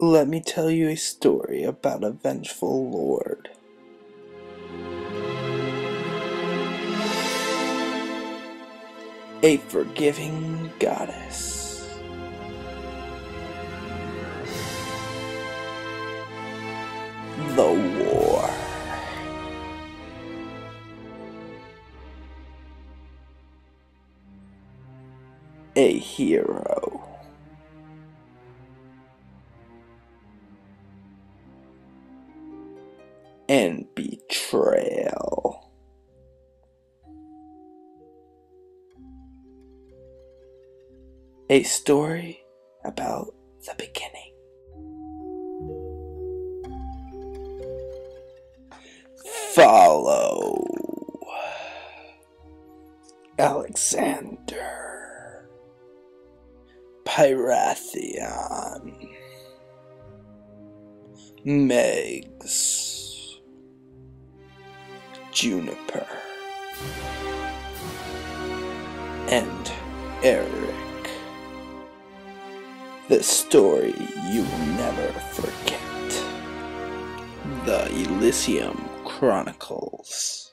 Let me tell you a story about a vengeful lord. A forgiving goddess. The war. A hero. And betrayal. A story about the beginning. Follow Alexander Pyrathion Megs Juniper and Eric. The story you will never forget. The Elysium Chronicles.